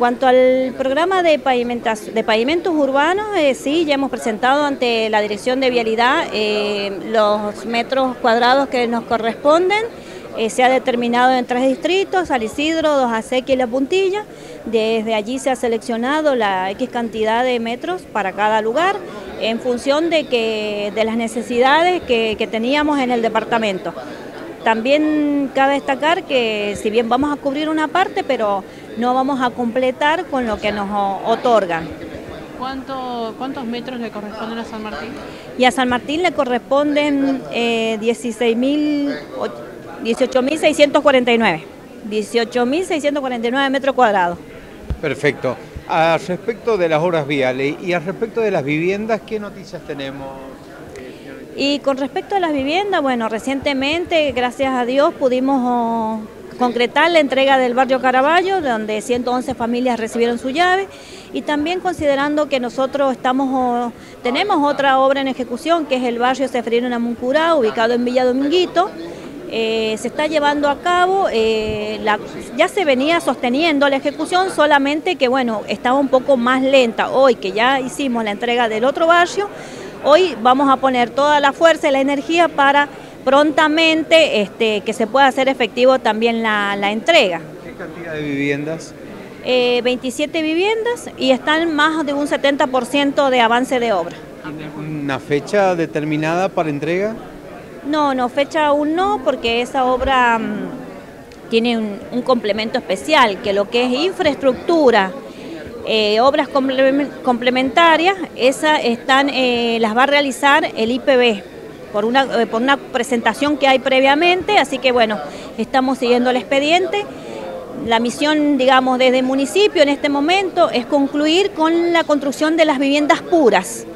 cuanto al programa de, de pavimentos urbanos, eh, sí, ya hemos presentado ante la Dirección de Vialidad eh, los metros cuadrados que nos corresponden. Eh, se ha determinado en tres distritos, San Isidro, Dos Acequia y La Puntilla. Desde allí se ha seleccionado la X cantidad de metros para cada lugar en función de, que, de las necesidades que, que teníamos en el departamento. También cabe destacar que si bien vamos a cubrir una parte, pero no vamos a completar con lo que nos otorgan. ¿Cuántos metros le corresponden a San Martín? Y a San Martín le corresponden eh, 18.649. 18.649 metros cuadrados. Perfecto. A respecto de las obras viales y a respecto de las viviendas, ¿qué noticias tenemos? Y con respecto a las viviendas, bueno, recientemente, gracias a Dios, pudimos oh, concretar la entrega del barrio Caraballo, donde 111 familias recibieron su llave, y también considerando que nosotros estamos tenemos otra obra en ejecución, que es el barrio Seferino Namuncurá, ubicado en Villa Dominguito, eh, se está llevando a cabo, eh, ya se venía sosteniendo la ejecución, solamente que bueno, estaba un poco más lenta. Hoy que ya hicimos la entrega del otro barrio, hoy vamos a poner toda la fuerza y la energía para prontamente este, que se pueda hacer efectivo también la, entrega. ¿Qué cantidad de viviendas? 27 eh, viviendas y están más de un 70% de avance de obra. ¿Una fecha determinada para entrega? No, no, fecha aún no, porque esa obra mm, tiene un, complemento especial, que lo que es infraestructura, eh, obras complementarias, esas están, eh, las va a realizar el IPB por una, eh, por una presentación que hay previamente, así que bueno, estamos siguiendo el expediente. La misión, digamos, desde el municipio en este momento es concluir con la construcción de las viviendas puras,